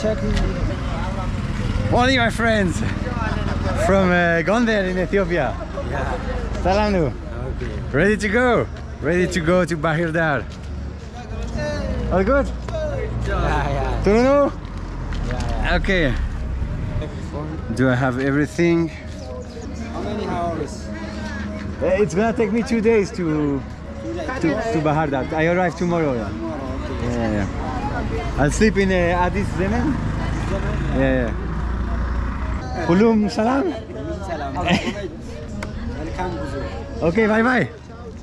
check. Morning, my friends. From uh, Gondar in Ethiopia. Yeah. Salanu. Okay. Ready to go? Ready to go to Bahir Dar. All good? Yeah, yeah. Turunu? Yeah, Okay. Do I have everything? How many hours? Uh, It's gonna take me two days to to, to Bahir Dar. I arrive tomorrow. Yeah. Yeah, yeah. I'll sleep in uh, Addis Zemen. Yeah, yeah. Kulum salam. Salam. Okay, bye bye.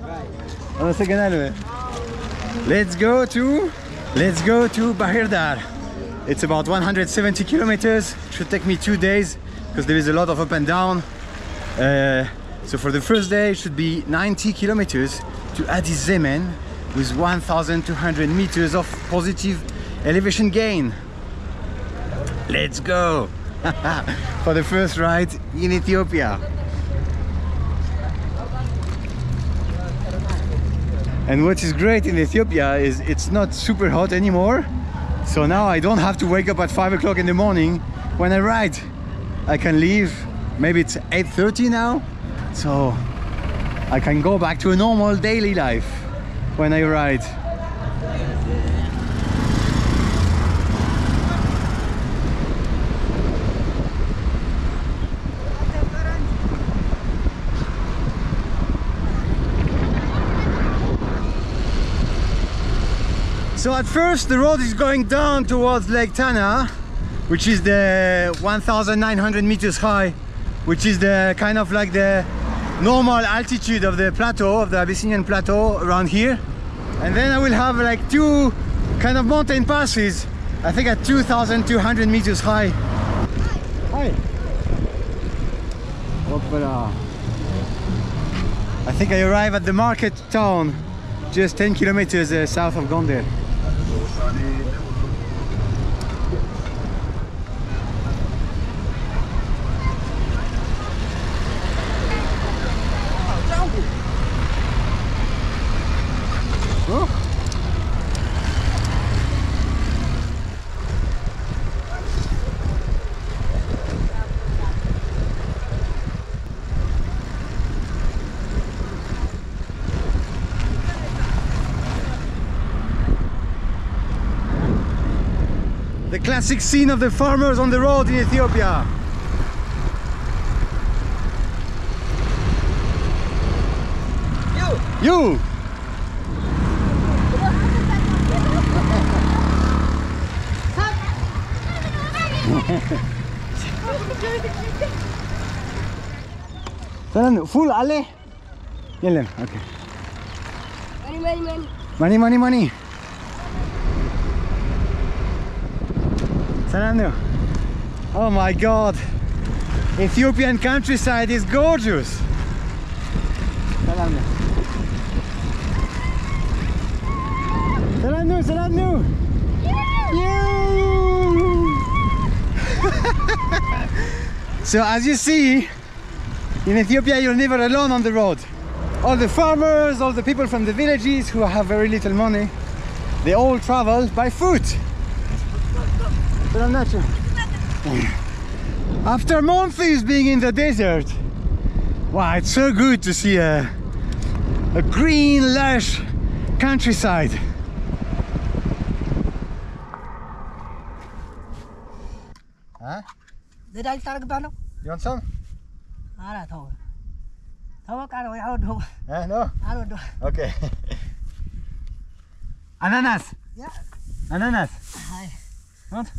Bye. Let's go to Let's go to Bahirdar. It's about 170 kilometers. Should take me two days because there is a lot of up and down. Uh, so for the first day, it should be 90 kilometers to Addis Zemen with 1,200 meters of positive elevation gain. Let's go for the first ride in Ethiopia. And what is great in Ethiopia is it's not super hot anymore. So now I don't have to wake up at 5 o'clock in the morning when I ride. I can leave, maybe it's 8.30 now. So I can go back to a normal daily life when I ride. So at first the road is going down towards Lake Tana, which is the 1,900 meters high, which is the kind of like the normal altitude of the plateau, of the Abyssinian plateau around here. And then I will have like two kind of mountain passes, I think at 2,200 meters high. Hi. Hoppala. I think I arrive at the market town just 10 kilometers uh, south of Gondar. Classic scene of the farmers on the road in Ethiopia. You. You! Full ale? Yan okay. Money, money, money. Money, money, money. Saan? Oh my god. Ethiopian countryside is gorgeous. Saan ano? You! so as you see, in Ethiopia you're never alone on the road. All the farmers, all the people from the villages who have very little money, they all travel by foot but I'm not sure. After months being in the desert, wow, it's so good to see a, a green, lush countryside. Huh? Did I start a You want some? I don't know. Eh, no? I don't know. Okay. Ananas? Yeah. Ananas? Hi. What?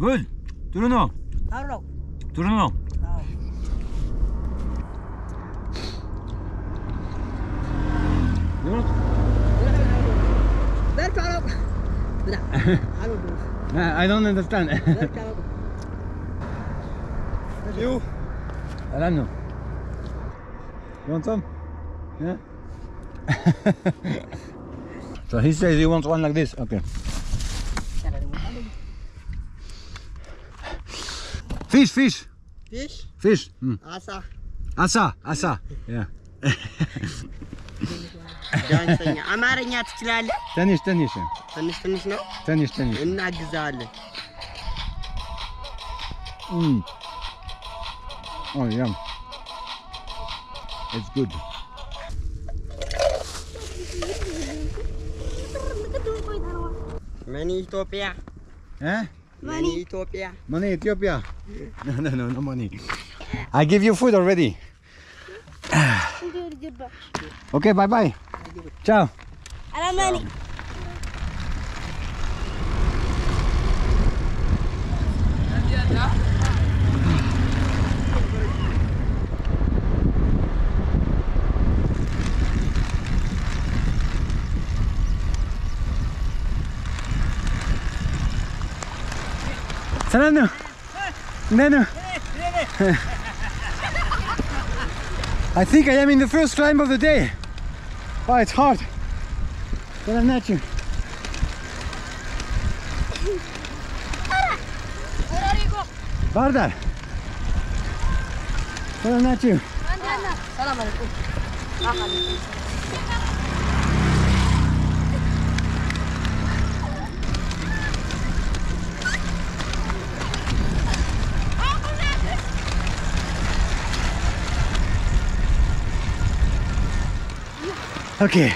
Gül. Durun o. Durun o. Yok. Ver kalop. Bırak. I don't understand. Ver kalop. You. I don't know. You want some? Yeah? so he says he wants one like this. Okay. Fish, fish, ፊሽ fish. Mm. አሳ Asa, asa. Yeah. ዳንሰኛ አማርኛ ትችላለህ? ትንሽ ትንሽ ትንሽ ትንሽ ነው። ትንሽ ትንሽ እናግዛለን። Mm. Oh, yum. It's good. መኒ ኢትዮጵያ Eh? Money. money. Ethiopia. Money, Ethiopia. No, no, no, no money. I give you food already. okay, bye bye. Ciao. Nano! Nano! I think I am in the first climb of the day. Oh, it's hard. But I'm not you. Bardar. But I'm not you. Okay,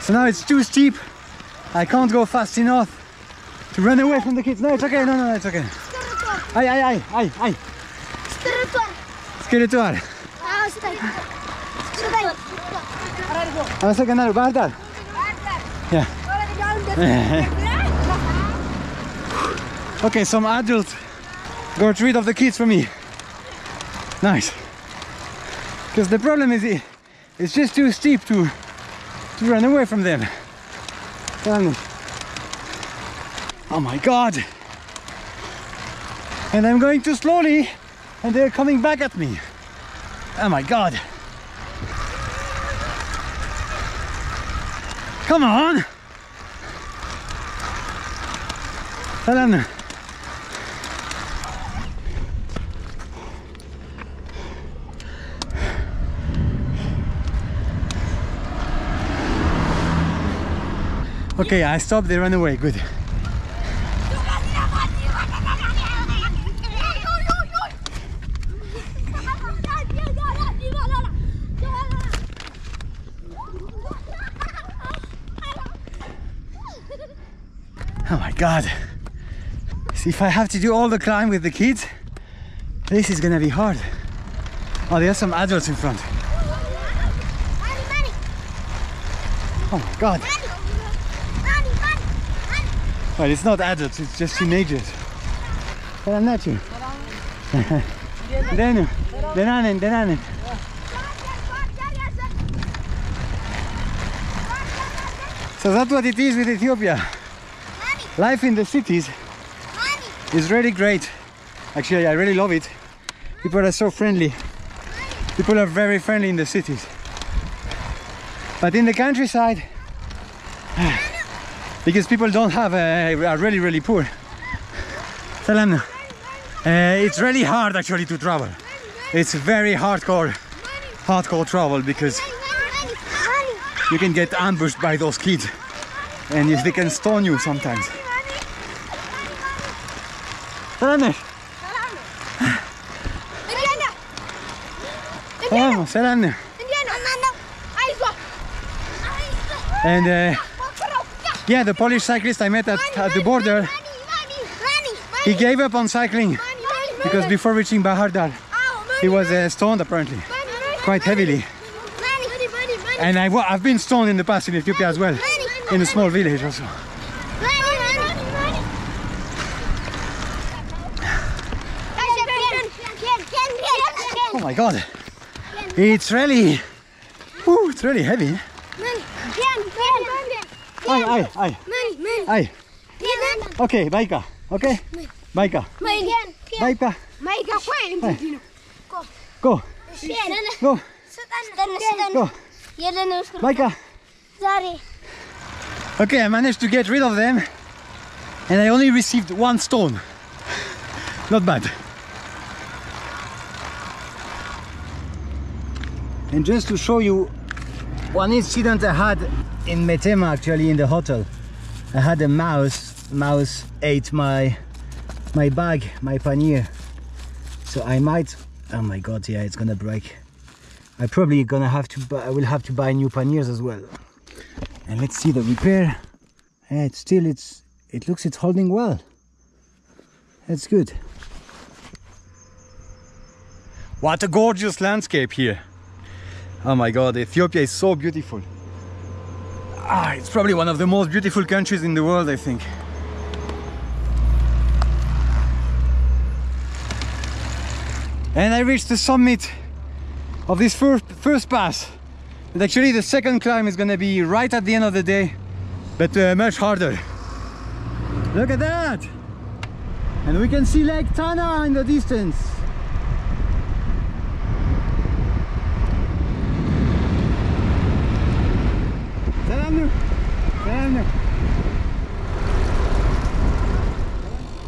so now it's too steep. I can't go fast enough to run away from the kids. No, it's okay, no, no, it's okay. Skeletor. Aye, aye, aye, aye, aye. Skeletor. Skeletor. Ah, Skeletor. Skeletor. Yeah. okay, some adults got rid of the kids for me. Nice. Because the problem is it's just too steep to to run away from them. Damn. Oh my god. And I'm going too slowly and they're coming back at me. Oh my god. Come on. Alan. Okay, I stopped, they ran away, good. Oh my god. See, if I have to do all the climb with the kids, this is gonna be hard. Oh, there are some adults in front. Oh my god. Well, it's not adults, it's just teenagers. Karanlaçı. then, Denanen, denanen. So that's what it is with Ethiopia. Money. Life in the cities Money. is really great. Actually, I really love it. People are so friendly. People are very friendly in the cities. But in the countryside, because people don't have, uh, are really, really poor. Salam. Uh, it's really hard actually to travel. It's very hardcore, hardcore travel because you can get ambushed by those kids and if they can stone you sometimes. Salam. Oh, salam. And uh, yeah, the Polish cyclist I met at, at the border, he gave up on cycling because before reaching Bahir Dar, he was uh, stoned apparently, quite heavily. And I, I've been stoned in the past in Ethiopia as well, in a small village also. Oh my god, it's really, whew, it's really heavy. Ay, ay, ay, ay. Okay, Baika, okay? Baika, Baika, go, go, go, Baika. ዛሬ Okay, I managed to get rid of them and I only received one stone. Not bad. And just to show you one incident I had in Metema actually in the hotel. I had a mouse. Mouse ate my my bag, my pannier. So I might. Oh my god! Yeah, it's gonna break. I probably gonna have to. Buy, I will have to buy new panniers as well. And let's see the repair. Yeah, it's still. It's. It looks. It's holding well. That's good. What a gorgeous landscape here. Oh my god, Ethiopia is so beautiful. Ah, it's probably one of the most beautiful countries in the world, I think. And I reached the summit of this first, first pass. And actually the second climb is gonna be right at the end of the day, but uh, much harder. Look at that! And we can see Lake Tana in the distance.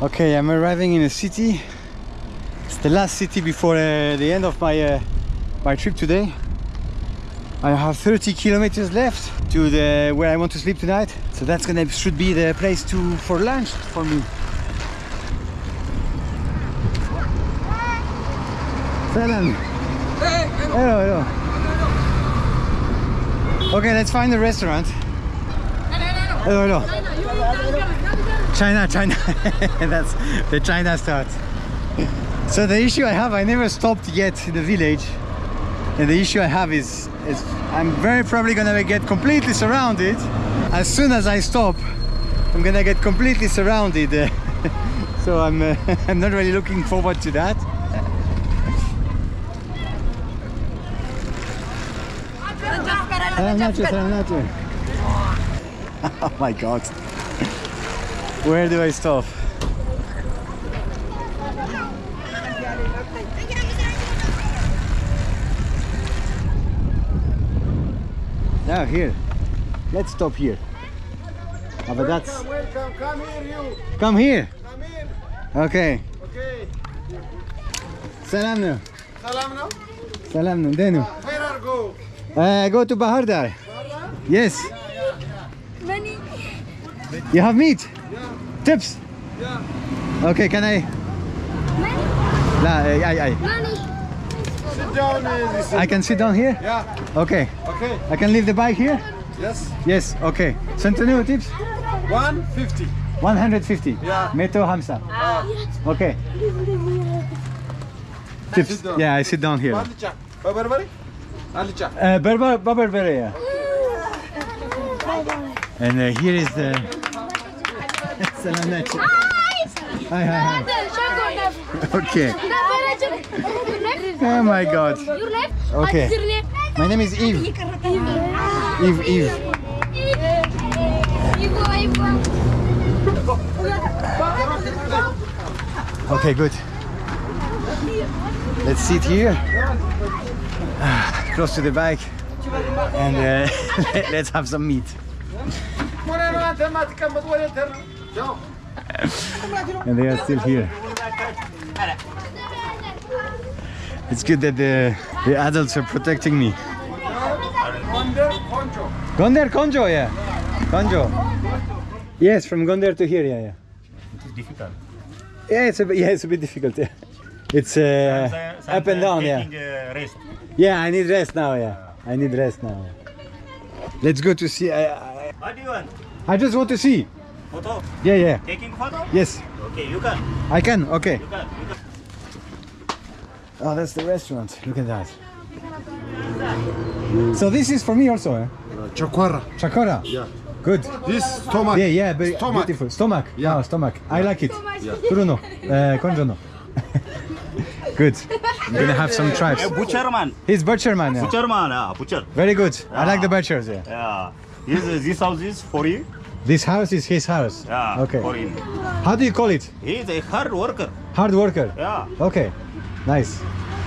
Okay, I'm arriving in a city. It's the last city before uh, the end of my uh, my trip today. I have 30 kilometers left to the where I want to sleep tonight. So that's gonna should be the place to for lunch for me. Hello, hello. Okay, let's find a restaurant. Hello, hello. China, China. That's the China start. So the issue I have, I never stopped yet in the village. And the issue I have is, is I'm very probably gonna get completely surrounded. As soon as I stop, I'm gonna get completely surrounded. so I'm, uh, I'm not really looking forward to that. Salam nacho, salam nacho. Oh my god. Where do I stop? Now here. Let's stop here. Oh, but that's Welcome, come here you. come here. Come here. Okay. Okay. Salam no. Salam no. Salam. Denu. Where are go? Uh, go to Bahir Dar. Yes. Money. You have meat? Yeah. Tips? Yeah. Okay, can I? La, I, I, I. Money. Sit down. uh, I can sit down here? Yeah. Okay. Okay. I can leave the bike here? Yes. Yes, okay. Centennial tips? 150. 150. Yeah. Meto Hamsa. Okay. Tips. Sit. Yeah, I sit down here. Alicha. Barbari? Alicha. Uh, Berber, Berber Berea. And uh, here is the. Salam nacho. Hi, hi, hi. Okay. Oh my god. Okay. What's your name? My name is Eve. Eve, Eve. Ivo, Ivo. Okay, good. Let's sit here, close to the bike, and uh, let's have some meat. And they are still here. It's good that the, the adults are protecting me. Gonder Konjo, yeah. Konjo. Yes, from Gonder to here, yeah, yeah. It's difficult. Yeah, it's a bit, yeah, it's a bit difficult. Yeah. It's uh, Sometimes up and down, yeah. uh, rest. Yeah, I need rest now. Yeah, I need rest now. Let's go to see. I, I, What do you want? I just want to see. Photo? Yeah, yeah. Taking photo? Yes, Okay, you can. I can. Okay. You can. You can. Oh, that's the restaurant. Look at that. So this is for me also. Eh? Chakwara. Chakora. Yeah. Good. This stomach. Yeah, yeah. Very Stomach. beautiful. Stomach. Yeah. Oh, stomach. I like it. Turuno. Uh, konjono. Good. I'm gonna have some tribes. A butcher man. He's butcher man. Yeah. Butcher man. Ah, butcher. Very good. I like the butchers. Yeah. Yeah. This, this house is for you. This house is his house? Yeah. Okay. How do you call it? He's a hard worker. Hard worker? Yeah. Okay. Nice.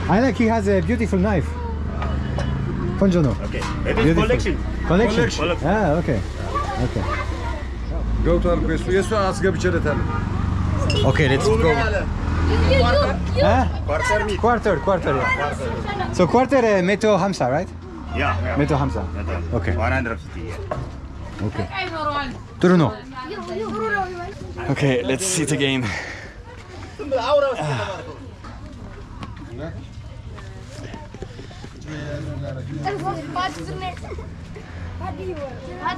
I like he has a beautiful knife. Konjono. Okay. It is collection. collection. Collection? Ah, okay. Okay. Go to Alquist. Yes, ask him to Okay, let's go. Huh? Quarter, quarter, quarter, yeah. So quarter uh, meto hamza, right? Yeah. yeah. Meto hamsa. Okay. 150. Yeah. Okay. Bruno. Okay, let's see the game. Ah.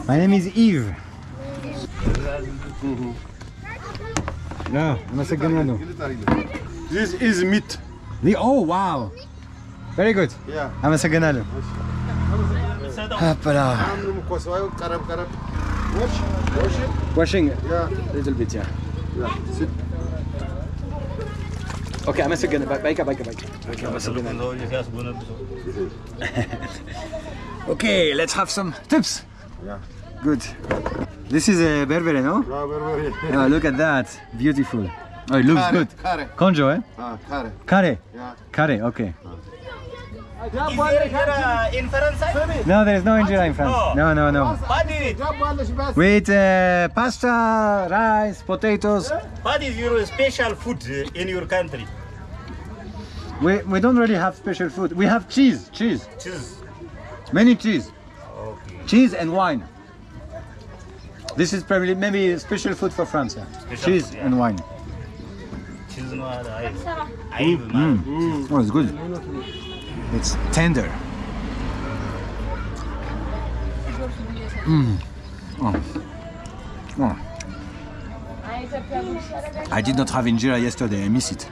My name is Eve. Yeah, I'm a له This is meat. The, oh wow. Very good. Yeah. I'm a له. Ah, Hoppala. Wash, wash it. Washing it? Yeah. Little bit, yeah. Yeah, sit. اوكي انا سجن بايكا بايكا بايكا okay let's have some tips yeah good this is a berbere no yeah berbere yeah look at that beautiful oh it looks kare, good kare. conjo eh ah, kare kare yeah kare okay ah. Is there uh. No, there is no injera in France. No, no, no. What is? With uh, pasta, rice, potatoes. What is your special food uh, in your country? We, we don't really have special food. We have cheese, cheese. Cheese. Many cheese. Okay. Cheese and wine. This is probably maybe special food for France. Yeah. Cheese food, yeah. and wine. Cheese and wine. Mm. Mm. Oh, it's good. It's tender. Mm. Oh. Oh. I did not have injera yesterday, I miss it.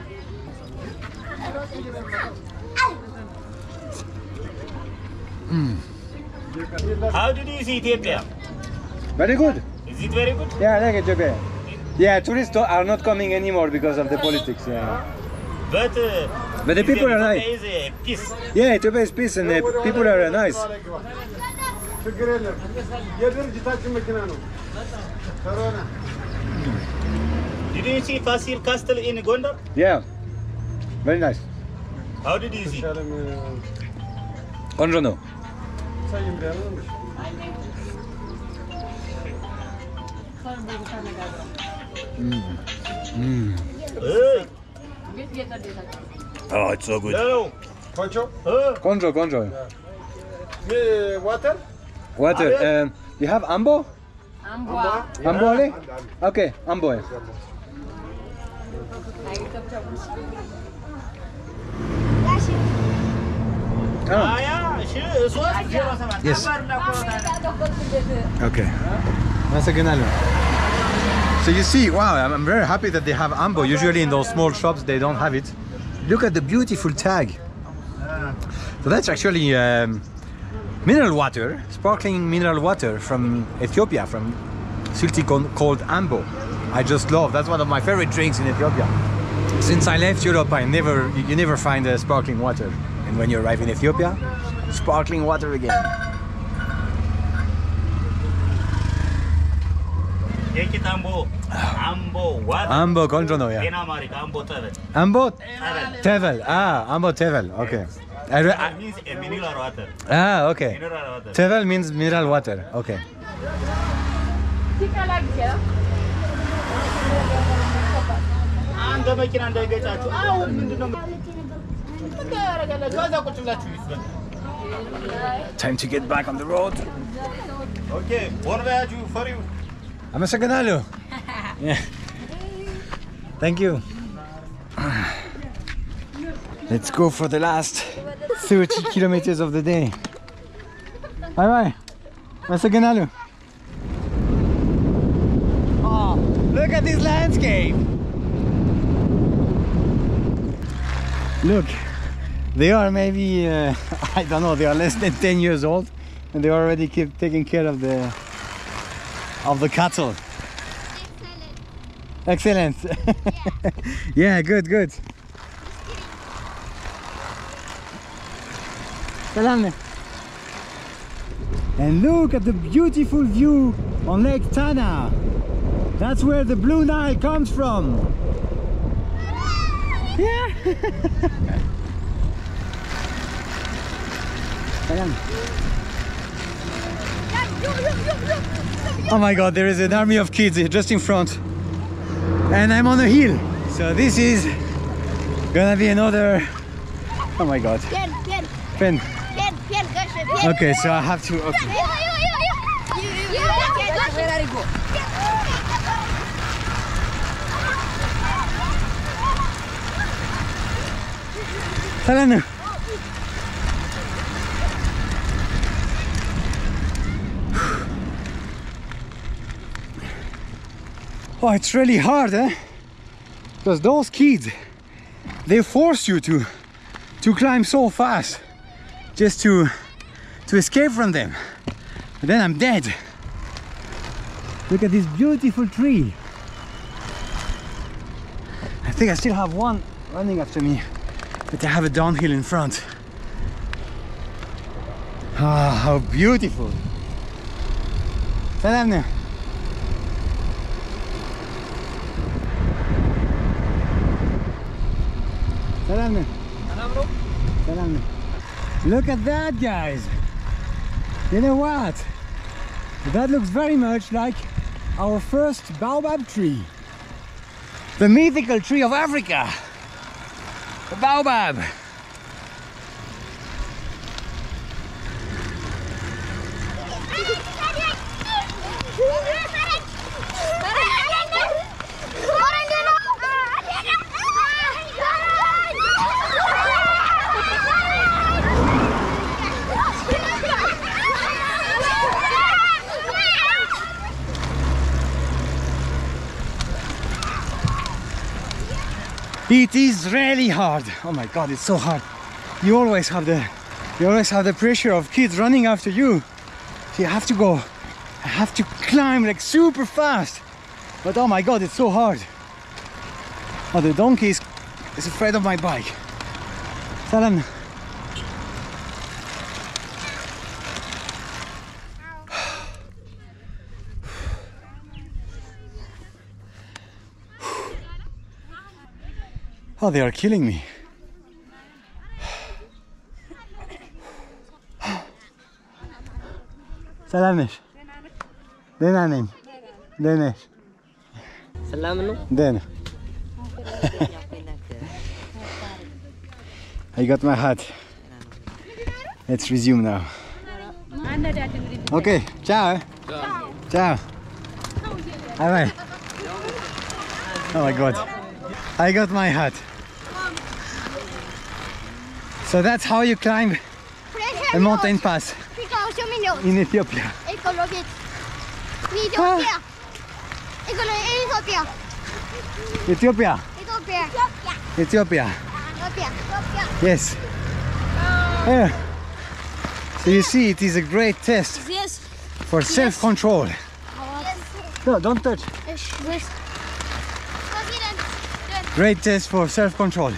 Mm. How did you see Ethiopia? Very good. Is it very good? Yeah, I like Ethiopia. Yeah, tourists are not coming anymore because of the politics. Yeah. But uh, but the people are Ethiopia nice. is a peace Yeah, Ethiopia is peace and the people are nice. ችግር የለም። የድርጅታችን መኪና ነው። ኮሮና did you see ፋሲል castle in ጎንደር Yeah, very nice. how did you see ሻለም Konjo no. ሳይም ቢያለ hey Oh, it's so good. Hello. Concho? Huh? Concho, concho. Yeah. Water? Water. Um, you have ambo? Ambo. Ambo, ali? Okay, ambo. Yes. Okay. Good. So you see, wow, I'm very happy that they have ambo. Usually in those small shops they don't have it. Look at the beautiful tag. So that's actually um, mineral water, sparkling mineral water from Ethiopia, from Sulti called Ambo. I just love, that's one of my favorite drinks in Ethiopia. Since I left Europe, I never, you never find a sparkling water. And when you arrive in Ethiopia, sparkling water again. Take it, አምቦ ዋት Ambo conjono, yeah. ጤና ማሪክ አምቦ ተበት Ambo ተበት Tevel. Ah, Ambo Tevel. Okay. I re- I- means a mineral water ah, okay. mineral water Tevel means mineral water. Okay. አንተ መኪና እንዳይገጫችሁ አሁን ምንድነው ምን ታደርጋላችሁ እዛ ቁጭ ብላችሁ ይስበል Time to get back on the road. ኦኬ ቦን ቫያጁ ፎር ዩ አመሰግናለሁ. yeah. Thank you. Let's go for the last 30 kilometers of the day. Bye What's the gonna? Oh, look at this landscape. Look, they are maybe, uh, I don't know, they are less than 10 years old and they already keep taking care of the, of the cattle. Excellent. yeah, good, good. Salam. And look at the beautiful view on Lake Tana. That's where the Blue Nile comes from. Yeah. Oh my god, there is an army of kids just in front. And I'm on a hill. So this is gonna be another. Oh my god. Pen, pen, Pen. pen, pen, cache, Okay, so I have to. Okay. Where are you go? Salanu. Oh, it's really hard, eh? Because those kids, they force you to to climb so fast just to to escape from them. Then I'm dead. Look at this beautiful tree. I think I still have one running after me, but I have a downhill in front. Ah, how beautiful. Salam nu. Salam nu. Salam nu. Look at that, guys. You know what? That looks very much like our first baobab tree. The mythical tree of Africa. The baobab. It is really hard. Oh my god, it's so hard. You always have the you always have the pressure of kids running after you. So you have to go I have to climb like super fast. But oh my god, it's so hard. Oh the donkey is, is afraid of my bike. Salam. Oh, they are killing me. Salamish. Denenim. Dener. Selamını. Dene. I got my hat. Let's resume now. Okay, ciao. Eh? Ciao. Ciao. Bye bye. Oh my god. I got my hat. So that's how you climb a mountain pass in Ethiopia. Ethiopia. Ethiopia. Ethiopia. Yes. Yeah. So you see, it is a great test Yes. for self-control. No, don't touch. Great test for self-control.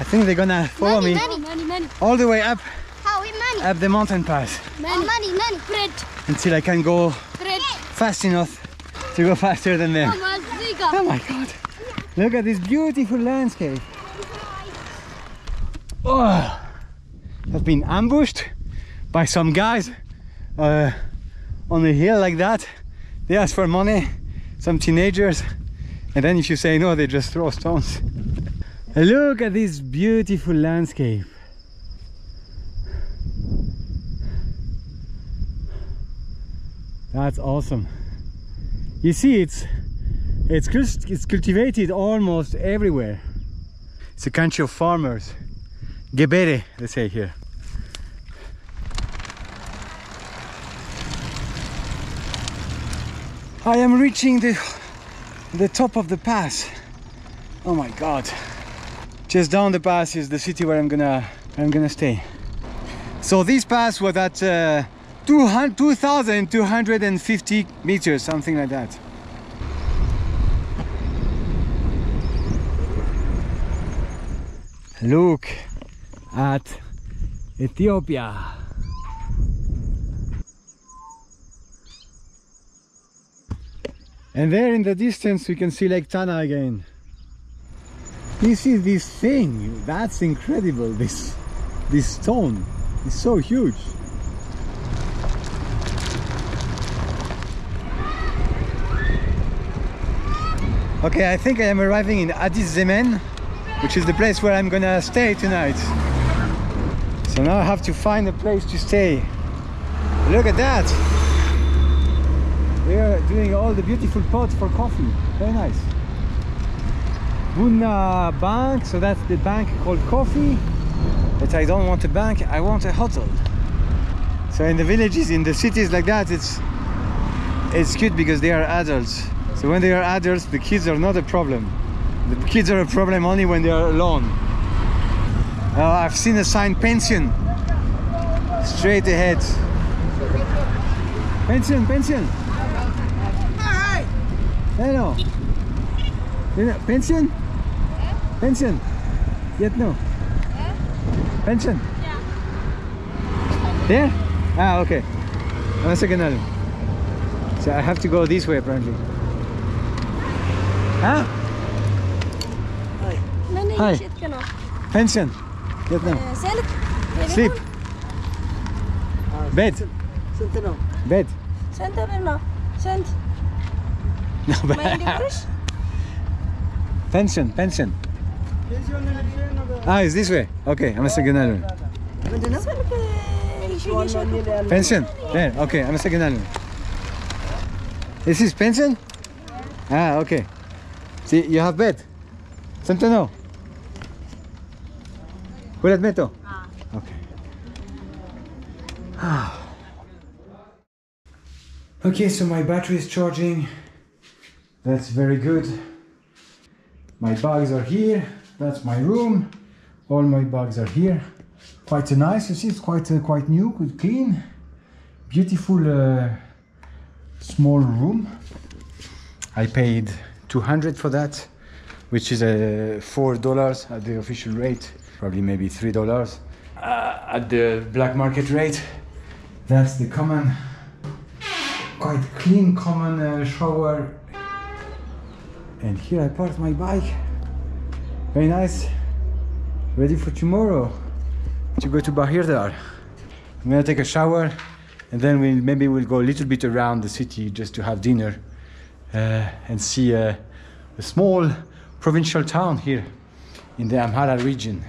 Yes, money. I think they're gonna follow me Money, money, money. all the way up How we money? up the mountain pass Money, money, money. Bread, until I can go bread. fast enough to go faster than them. Oh my god! Look at this beautiful landscape. Oh, I've been ambushed by some guys uh, on a hill like that. They ask for money, some teenagers, and then if you say no, they just throw stones. Look at this beautiful landscape. That's awesome. You see, it's it's it's cultivated almost everywhere. It's a country of farmers. Gebere, they say here. I am reaching the the top of the pass. Oh my god. Just down the pass is the city where I'm gonna I'm gonna stay. So this pass was at uh, 2,250 meters, something like that. Look at Ethiopia. And there in the distance we can see Lake Tana again. You see this thing, that's incredible, this, this stone is so huge. Okay, I think I am arriving in Addis Zemen, which is the place where I'm gonna stay tonight. So So now I have to find a place to stay. Look at that! They are doing all the beautiful pots for coffee. Very nice. Buna Bank, so that's the bank called Coffee. But I don't want a bank, I want a hotel. So in the villages, in the cities like that, it's it's good because they are adults. So when they are adults, the kids are not a problem. The kids are a problem only when they are alone. Uh, I've seen a sign pension straight ahead. Pension, pension. Hello. Pension? Pension? Yet no. Pension? Yeah. There? Ah, okay. One second now. So I have to go this way apparently. Huh? Mani, Hi. shit kan. Pension? Yet no. Sleep. Bed. Sent. Bed. Sent er. Sent. No, Maar bed. Pension, pension. Ah, it's this way. Okay, I'm a second island. Pension? There, okay, I'm a second island. This is pension? Ah, okay. See, you have bed. Santo no? Kulat meto? Okay. okay, so my battery is charging. That's very good. My bags are here. That's my room. All my bags are here. Quite a nice. You see, it's quite uh, quite new, quite clean, beautiful, uh, small room. I paid 200 for that, which is uh, four dollars at the official rate. Probably maybe three dollars uh, at the black market rate. That's the common, quite clean common uh, shower and here I parked my bike. Very nice. Ready for tomorrow to go to Bahirdar. I'm gonna take a shower and then we'll maybe we'll go a little bit around the city just to have dinner uh, and see uh, a small provincial town here in the Amhara region.